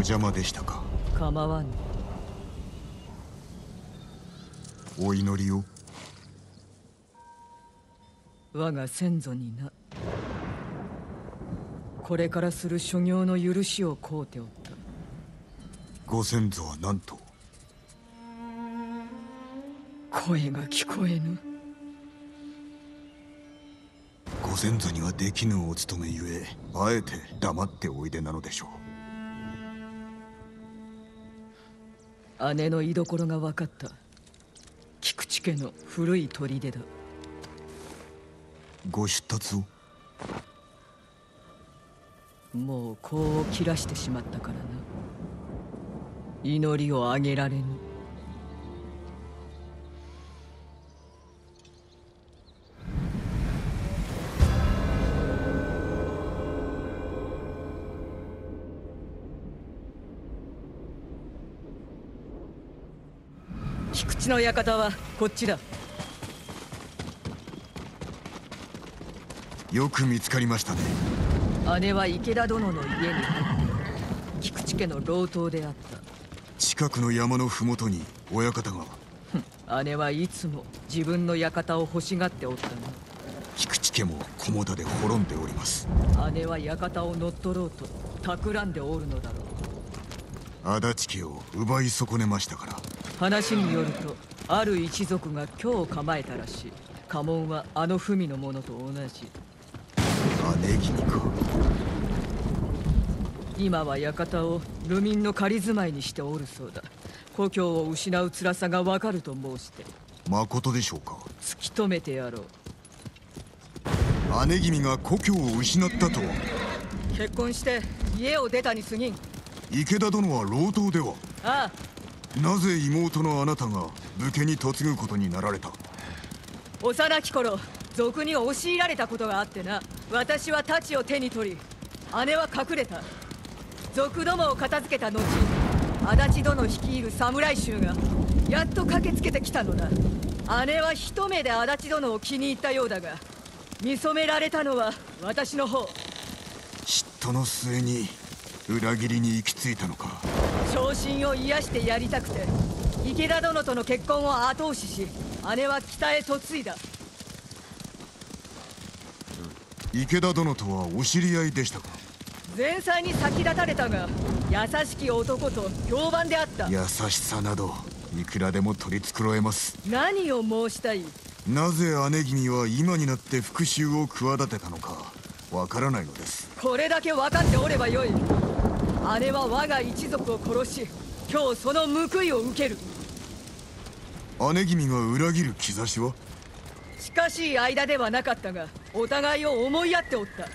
邪魔でしたか？構わぬお祈りを？我が先祖にな。これからする所業の許しを請うておった。ご先祖は何と？声が聞こえぬ。ご先祖にはできぬお務めゆえあえて黙っておいでなのでしょう姉の居所が分かった。菊池家の古い砦だ。ご出立を？もう香を切らしてしまったからな。祈りをあげられぬ菊池の館はこっちだよく見つかりましたね姉は池田殿の家に入って菊池家の老頭であった近くの山の麓に親方が姉はいつも自分の館を欲しがっておったな菊池家も菰田で滅んでおります姉は館を乗っ取ろうと企んでおるのだろう足立家を奪い損ねましたから話によるとある一族が今日構えたらしい。家紋はあの文のものと同じ。姉君か今は館を流民の仮住まいにしておるそうだ。故郷を失う辛さがわかると申して。まことでしょうか？突き止めてやろう。姉君が故郷を失ったとは？結婚して家を出たに過ぎん。池田殿は老頭では？ああなぜ妹のあなたが武家に嫁ぐことになられた？幼き頃賊に押し入られたことがあってな。私は太刀を手に取り姉は隠れた。賊どもを片付けた後足立殿率いる侍衆がやっと駆けつけてきたのだ。姉は一目で足立殿を気に入ったようだが見初められたのは私の方。嫉妬の末に裏切りに行き着いたのか？昇進を癒してやりたくて池田殿との結婚を後押しし姉は北へ嫁いだ。池田殿とはお知り合いでしたか？前妻に先立たれたが優しき男と評判であった。優しさなどいくらでも取り繕えます。何を申したい？なぜ姉君は今になって復讐を企てたのかわからないのです。これだけ分かっておればよい姉は我が一族を殺し今日その報いを受ける。姉君が裏切る兆しは？近しい間ではなかったがお互いを思い合っておった。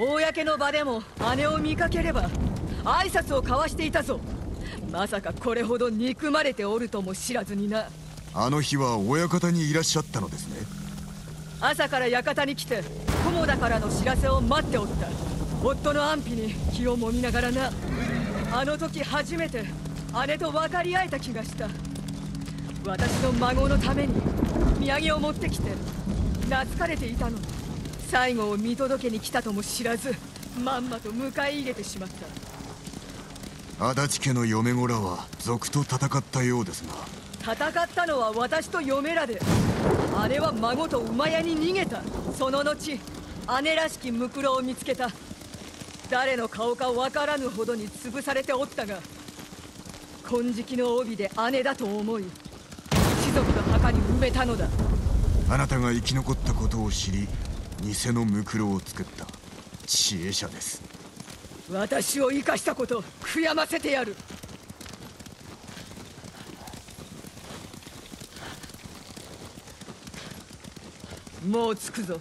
公の場でも姉を見かければ挨拶を交わしていたぞ。まさかこれほど憎まれておるとも知らずにな。あの日は親方にいらっしゃったのですね。朝から館に来て菰田からの知らせを待っておった夫の安否に気をもみながらな。あの時初めて姉と分かり合えた気がした。私の孫のために土産を持ってきて懐かれていたのに最後を見届けに来たとも知らずまんまと迎え入れてしまった。足立家の嫁子らは賊と戦ったようですが。戦ったのは私と嫁らで姉は孫と馬屋に逃げた。その後姉らしきムクロを見つけた誰の顔かわからぬほどに潰されておったが金色の帯で姉だと思い士族の墓に埋めたのだ。あなたが生き残ったことを知り偽のムクロを作った。知恵者です。私を生かしたこと悔やませてやる。もう着くぞ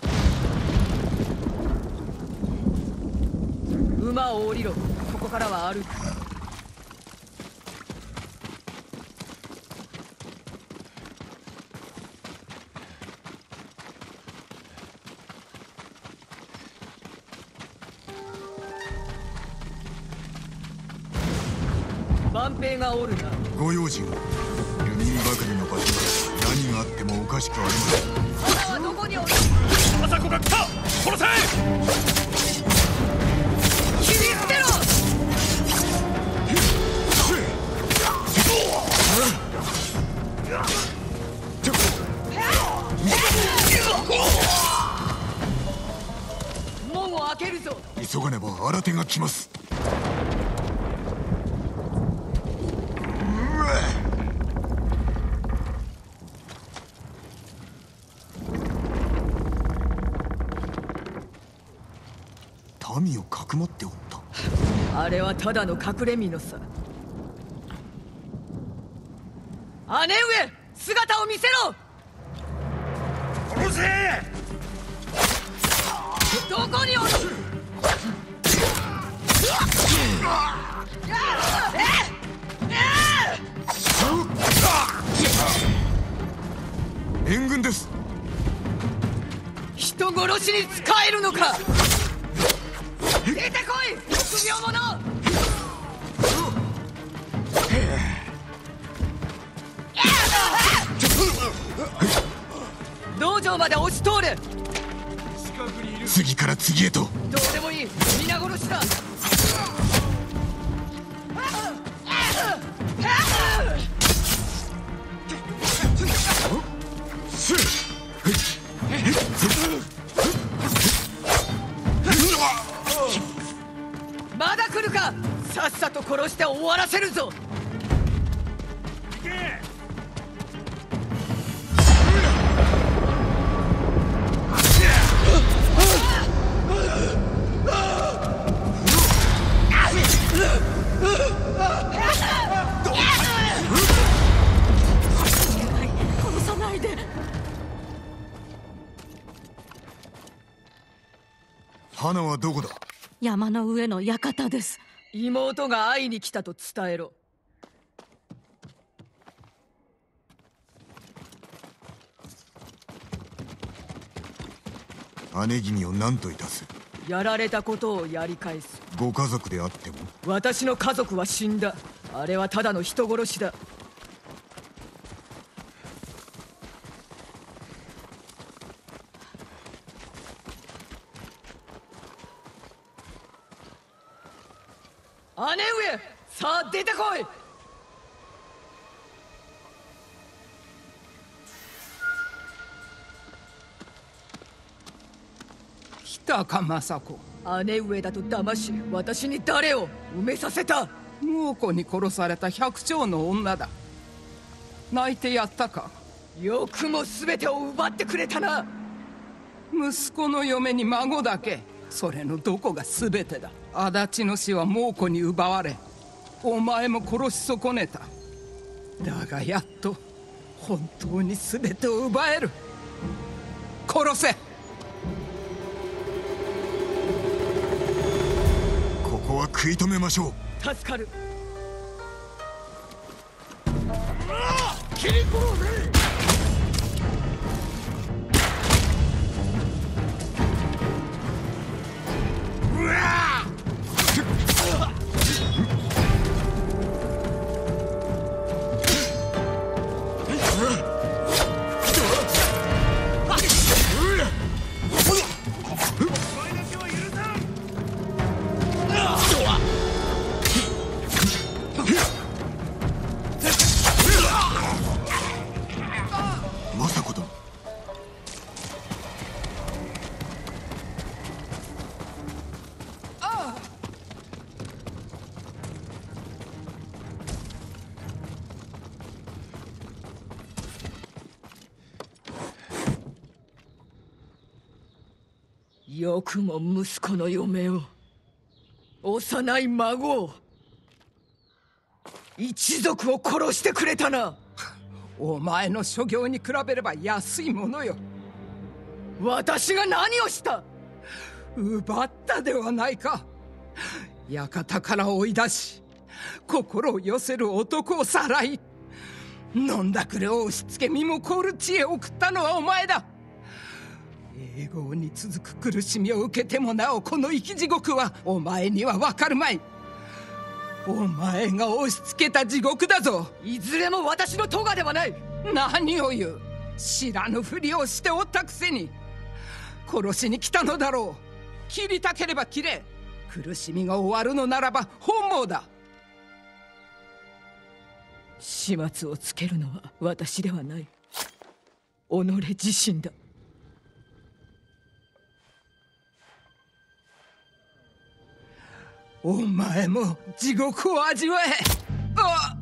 馬を降りろ。ここからは歩く。万平がおるな。ご用心を。ルミンばかりの場所で何があってもおかしくありません。はどこにおる？政子が来た。殺せば新手が来ます民をかくまっておった。あれはただの隠れ身のさ。姉上姿を見せろ！殺せ！どこにおる？援軍です。人殺しに使えるのか？出てこい！者！道場まで押し通れ次から次へと。どうでもいい。皆殺しだと殺して終わらせるぞ。行け。殺さないで。花はどこだ？山の上の館です妹が会いに来たと伝えろ。姉君を何といたす？やられたことをやり返す。ご家族であっても？私の家族は死んだ。あれはただの人殺しだ姉上さあ出てこい。来たか政子。姉上だと騙し私に誰を埋めさせた。猛虎に殺された百姓の女だ。泣いてやったか。よくも全てを奪ってくれたな。息子の嫁に孫だけそれのどこが全てだ。足立の死は猛虎に奪われお前も殺し損ねた。だがやっと本当に全てを奪える。殺せ。ここは食い止めましょう。助かる。およくも息子の嫁を幼い孫を一族を殺してくれたな。お前の所業に比べれば安いものよ。私が何をした？奪ったではないか。館から追い出し心を寄せる男をさらい。飲んだくれを押し付け身も凍る知恵を送ったのはお前だ。永劫に続く苦しみを受けてもなおこの生き地獄はお前には分かるまい。お前が押し付けた地獄だぞ。いずれも私の咎ではない。何を言う。知らぬふりをしておったくせに。殺しに来たのだろう。切りたければ切れ。苦しみが終わるのならば本望だ。始末をつけるのは私ではない。己自身だお前も地獄を味わえ。あ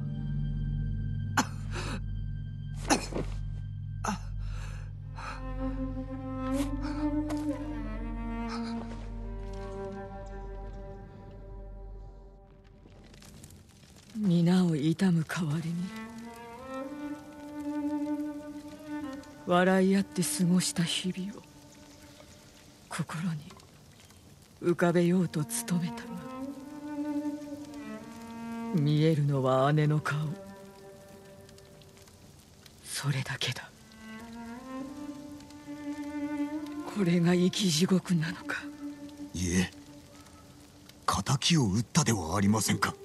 皆を悼む代わりに笑い合って過ごした日々を心に浮かべようと努めたが見えるのは姉の顔。それだけだ。これが生き地獄なのか。いえ。敵を討ったではありませんか。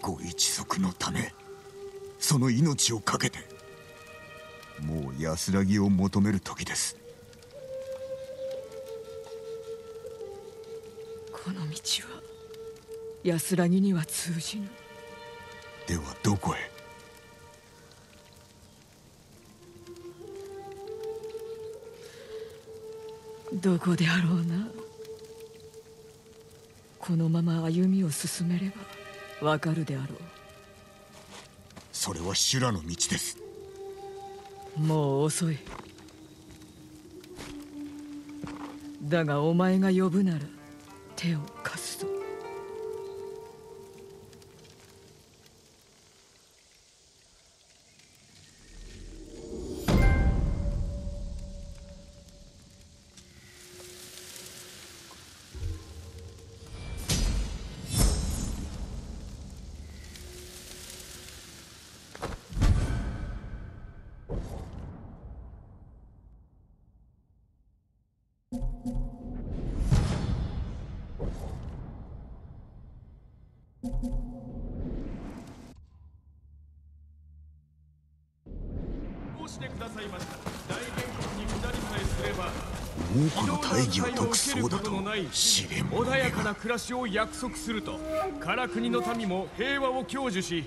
ご一族のためその命を懸けてもう安らぎを求める時です。この道は安らぎには通じぬ。ではどこへ？どこであろうな。このまま歩みを進めれば。わかるであろそれは修羅の道です。うもう遅い。だがお前が呼ぶなら手を猛虎の大義を解くそうだと試練も穏やかな暮らしを約束す。ると唐国の民も平和を享受し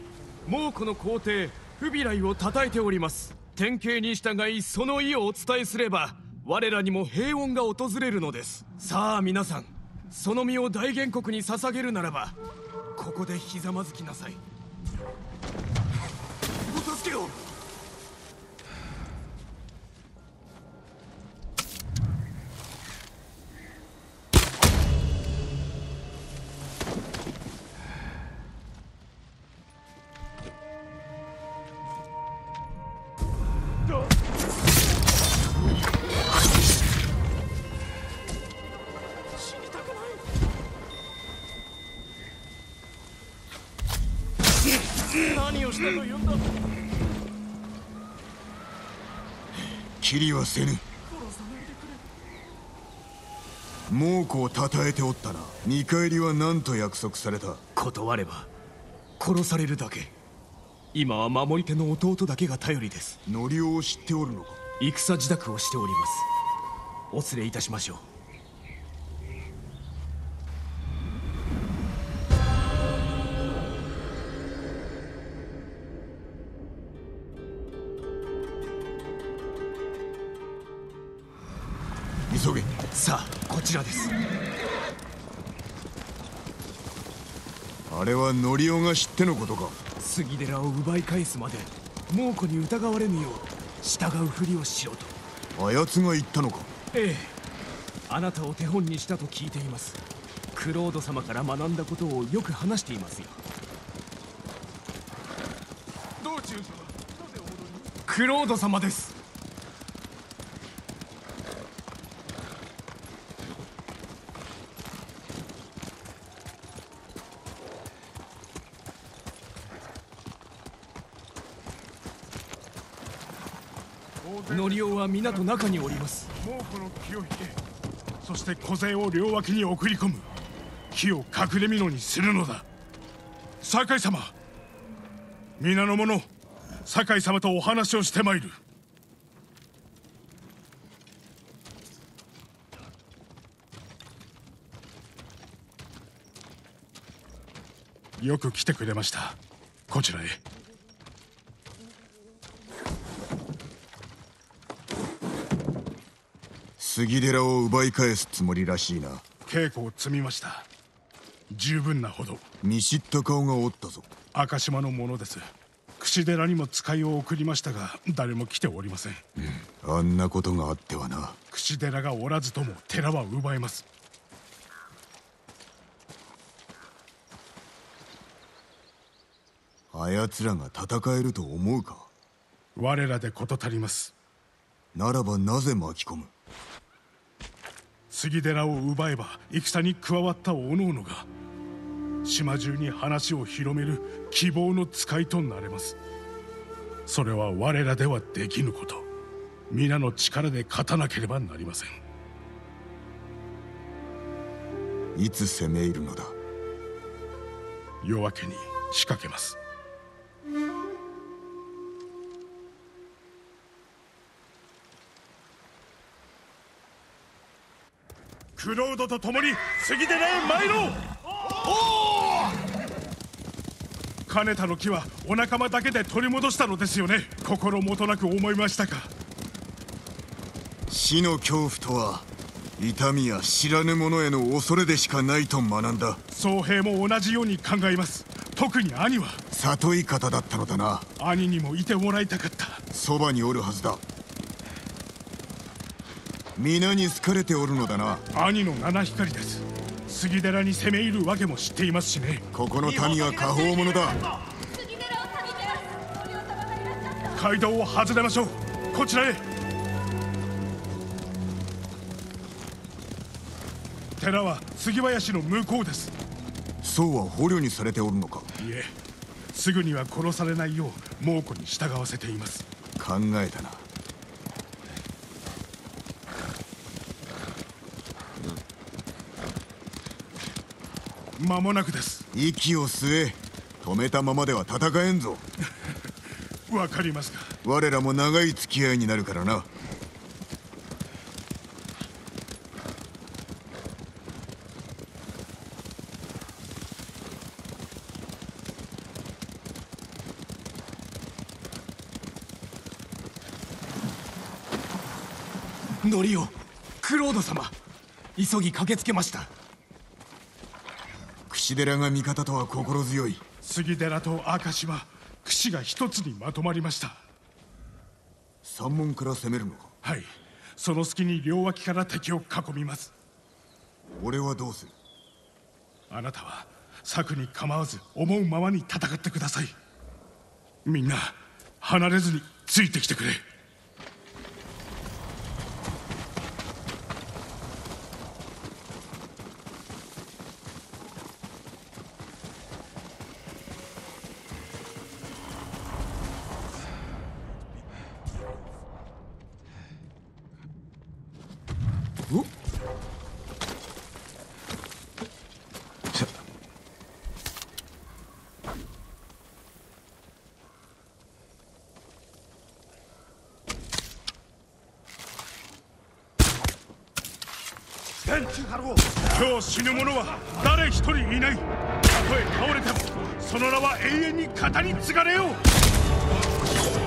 猛虎の皇帝不備来を称えております。典型に従いその意をお伝えすれば我らにも平穏が訪れるのです。さあ皆さんその身を大原国に捧げるならばここでひざまずきなさい。何をしたと言うんだ切りはせぬ。猛虎を称えておったな。見返りは何と約束された。断れば殺されるだけ今は守り手の弟だけが頼りです。ノリオを知っておるのか？戦自宅をしております。お連れいたしましょう。急げ。さあこちらです。あれはノリオが知ってのことか杉寺を奪い返すまで猛虎に疑われぬよう従うふりをしろと。あやつが言ったのか。ええ。あなたを手本にしたと聞いています。クロード様から学んだことをよく話していますよ。道中様クロード様ですノリオは港中におります。猛虎の気を引けそして小勢を両脇に送り込む木を隠れ蓑にするのだ。酒井様皆の者酒井様とお話をしてまいる。よく来てくれました。こちらへ。杉寺を奪い返すつもりらしいな。稽古を積みました。十分なほど。見知った顔がおったぞ。赤島のものです。櫛寺にも使いを送りましたが誰も来ておりません。あんなことがあってはな。櫛寺がおらずとも寺は奪えます。あやつらが戦えると思うか。我らで事足ります。ならばなぜ巻き込む？杉寺を奪えば戦に加わった各々が島中に話を広める希望の使いとなれます。それは我らではできぬこと。皆の力で勝たなければなりません。いつ攻め入るのだ？夜明けに仕掛けますクロードと共に杉寺へ参ろう。金田の木はお仲間だけで取り戻したのですよね。心もとなく思いましたか。死の恐怖とは痛みや知らぬ者への恐れでしかないと学んだ。宗平も同じように考えます。特に兄は。里い方だったのだな。兄にもいてもらいたかった。そばにおるはずだ皆に好かれておるのだな。兄の七光です。杉寺に攻め入るわけも知っていますしね。ここの民は下方者だ。街道を外れましょう。こちらへ。寺は杉林の向こうです。そうは捕虜にされておるのか。いえすぐには殺されないよう猛虎に従わせています。考えたな間もなくです。息を吸え。止めたままでは戦えんぞ。わかりますか。我らも長い付き合いになるからな。ノリオクロード様。急ぎ駆けつけました櫛寺が味方とは心強い。杉寺と明石は櫛が一つにまとまりました。山門から攻めるのか？はい。その隙に両脇から敵を囲みます。俺はどうする？あなたは策に構わず思うままに戦ってください。みんな離れずについてきてくれ今日死ぬ者は誰一人いない。たとえ倒れてもその名は永遠に語り継がれよう。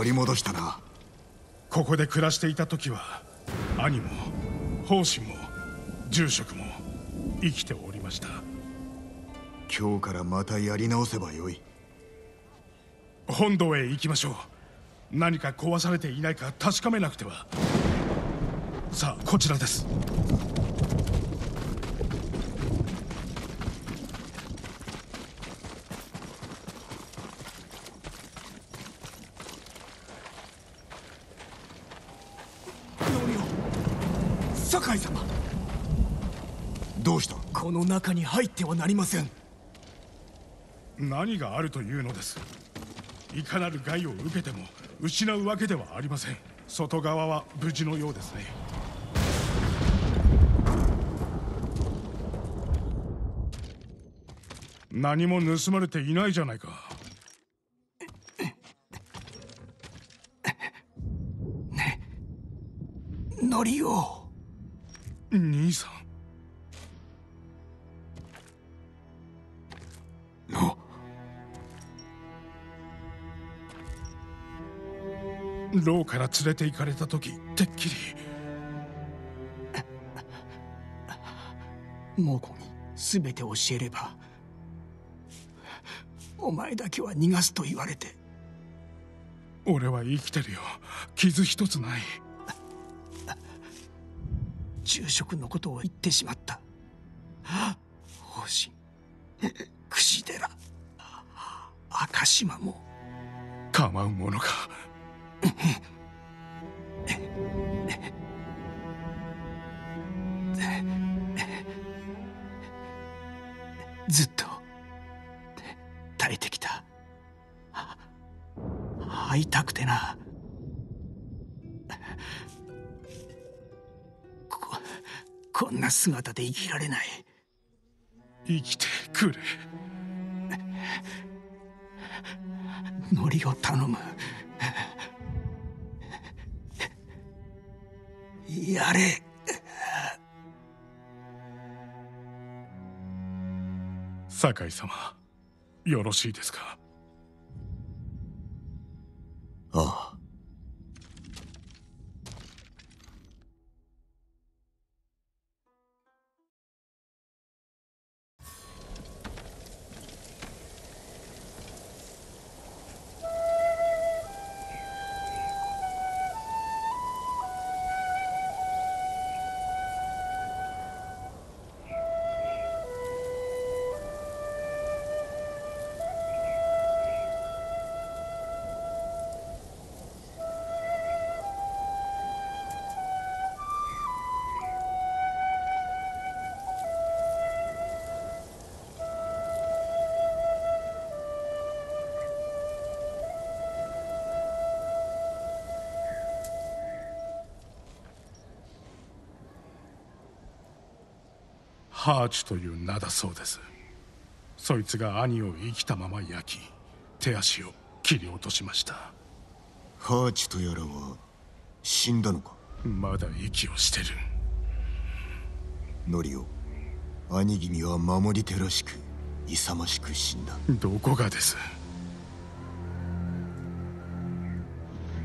取り戻したな。ここで暮らしていた時は兄も法師も住職も生きておりました。今日からまたやり直せばよい。本堂へ行きましょう。何か壊されていないか確かめなくては。さあこちらです酒井様どうしたこの中に入ってはなりません。何があるというのです。いかなる害を受けても失うわけではありません。外側は無事のようですね。何も盗まれていないじゃないか。ノリオ兄さん牢から連れて行かれた時てっきり。猛虎に全て教えればお前だけは逃がすと言われて。俺は生きてるよ。傷一つない。住職のことを言ってしまった姿で生きられない。生きてくれ。ノリを頼む。やれ。酒井様よろしいですか？ああハーチという名だそうです。そいつが兄を生きたまま焼き手足を切り落としました。ハーチとやらは死んだのか？まだ息をしてる。ノリオ兄君は守り手らしく勇ましく死んだ。どこがです？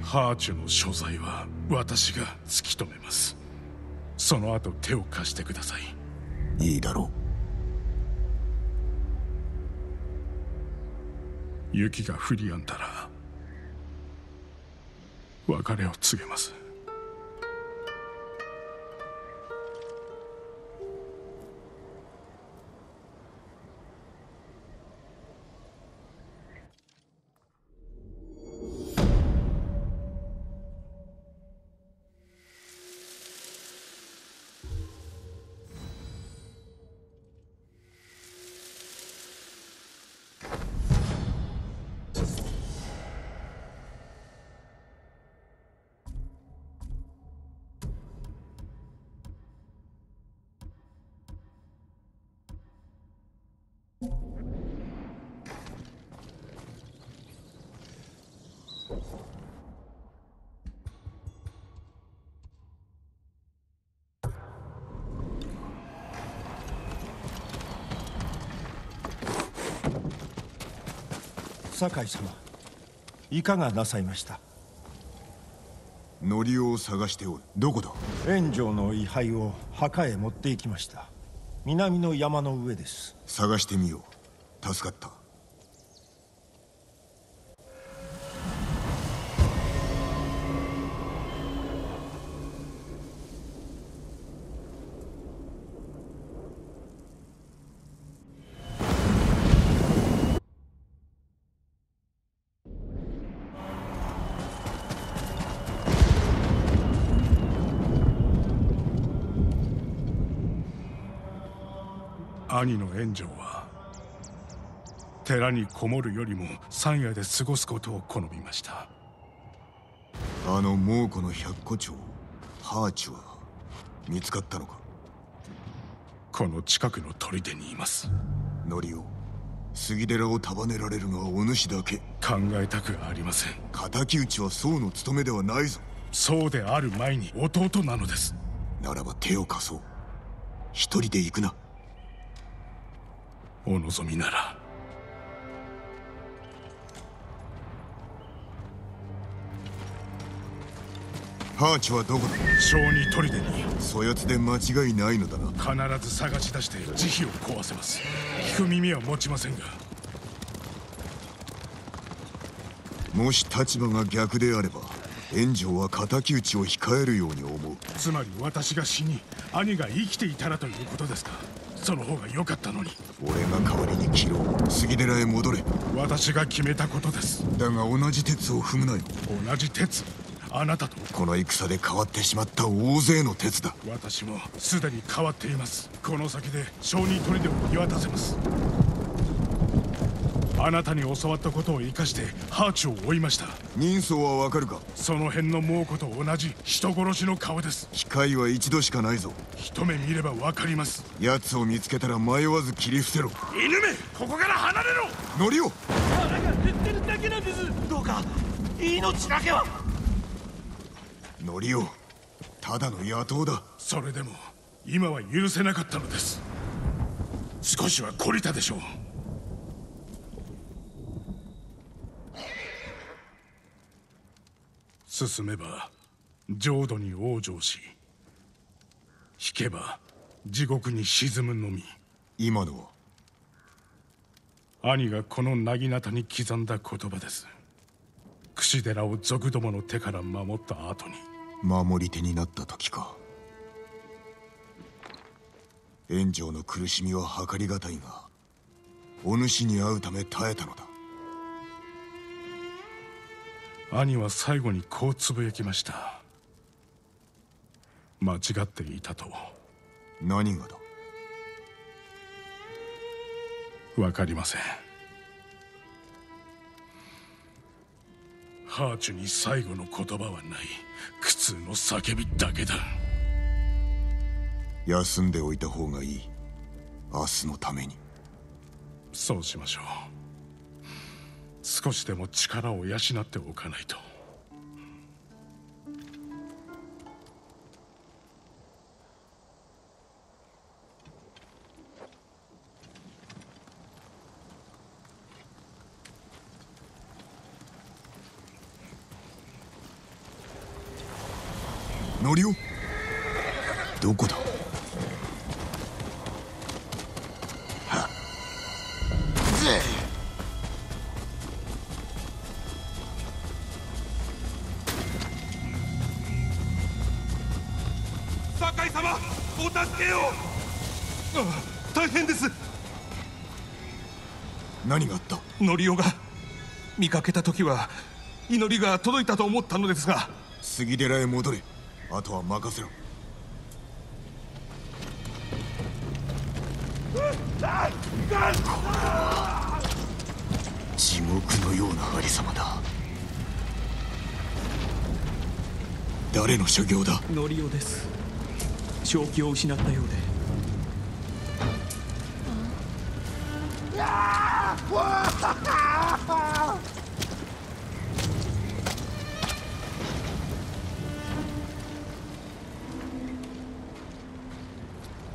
ハーチュの所在は私が突き止めます。その後手を貸してくださいいいだろう。雪が降りやんだら別れを告げます。酒井様いかがなさいました？ノリオを探しておる。どこだ？炎上の位牌を墓へ持って行きました。南の山の上です。探してみよう。助かった兄の炎上は寺にこもるよりも山野で過ごすことを好みました。あの猛虎の百虎長ハーチは見つかったのか？この近くの砦にいます。ノリオ杉寺を束ねられるのはお主だけ。考えたくありません敵討ちは僧の務めではないぞ。そうである前に弟なのです。ならば手を貸そう。一人で行くなお望みなら。ハーチはどこだ？小児砦に。そやつで間違いないのだな。必ず探し出して慈悲を壊せます。聞く耳は持ちませんが。もし立場が逆であれば炎上は敵討ちを控えるように思う。つまり私が死に兄が生きていたらということですかその方が良かったのに。俺が代わりに切ろう。杉寺へ戻れ。私が決めたことです。だが同じ鉄を踏むなよ。同じ鉄。あなたと。この戦で変わってしまった大勢の鉄だ。私もすでに変わっています。この先で証人砦を見渡せますあなたに教わったことを生かしてハーチを追いました。人相はわかるか？その辺の猛虎と同じ人殺しの顔です。機会は一度しかないぞ。一目見ればわかります。奴を見つけたら迷わず切り伏せろ。犬め！ここから離れろ！ノリオ腹が減ってるだけなんです。どうか命だけは！ノリオただの野党だ。それでも今は許せなかったのです。少しは懲りたでしょう進めば浄土に往生し引けば地獄に沈むのみ。今のは兄がこの薙刀に刻んだ言葉です。櫛寺を賊どもの手から守った後に。守り手になった時か。炎上の苦しみは計りがたいがお主に会うため耐えたのだ兄は最後にこうつぶやきました。間違っていたと。何がだ？わかりません。ハーチュに最後の言葉はない。苦痛の叫びだけだ。休んでおいた方がいい。明日のために。そうしましょう少しでも力を養っておかないと。ノリオどこだ？助けを大変です。何があった？ノリオが見かけた時は祈りが届いたと思ったのですが。杉寺へ戻れ。あとは任せろ。地獄のようなありさまだ。誰の所業だ？ノリオです正気を失ったようで。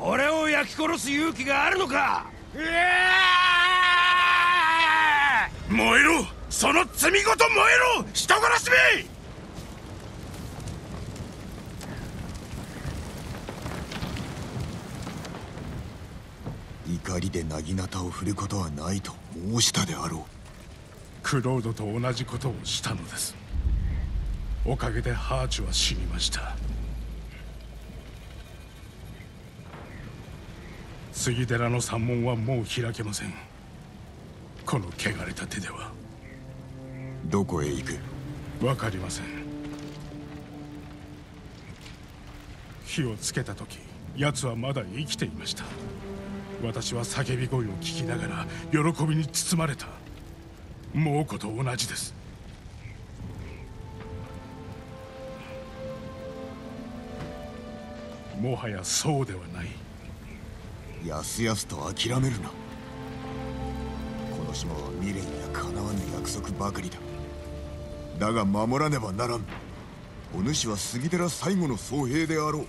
俺を焼き殺す勇気があるのか？燃えろ！その罪ごと燃えろ！人殺しめ怒りでなぎなたを振ることはないと申したであろう。クロードと同じことをしたのです。おかげでハーチは死にました。杉寺の山門はもう開けません。この汚れた手では。どこへ行く？わかりません。火をつけた時奴はまだ生きていました私は叫び声を聞きながら喜びに包まれた。猛虎と同じです。もはやそうではない。やすやすと諦めるな。この島は未練や叶わぬ約束ばかりだ。だが守らねばならん。お主は杉寺最後の僧兵であろう。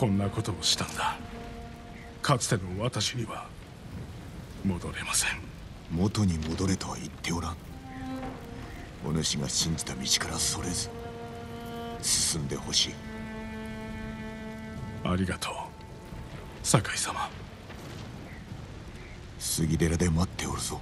こんなことをしたんだ。かつての私には戻れません。元に戻れとは言っておらん。お主が信じた道からそれず進んでほしい。ありがとう酒井様。杉寺で待っておるぞ